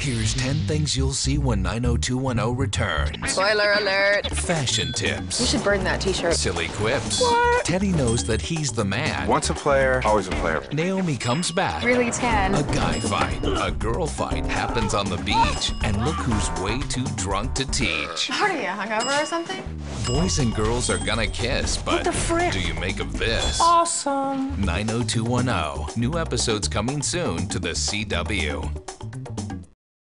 Here's 10 things you'll see when 90210 returns. Spoiler alert. Fashion tips. You should burn that t-shirt. Silly quips. What? Teddy knows that he's the man. Once a player, always a player. Naomi comes back. Really tan. A guy fight, a girl fight happens on the beach, and look who's way too drunk to teach. What are you, hungover or something? Boys and girls are gonna kiss, but what the frick? do you make of this? Awesome. 90210. New episodes coming soon to the CW.